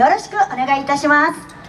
よろしくお願いいたします。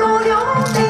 高粱的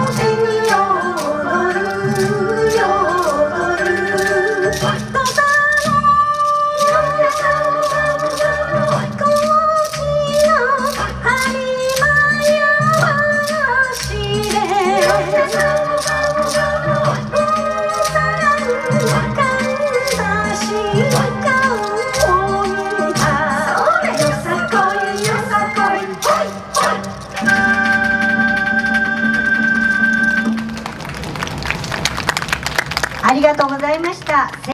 ありがとうございました。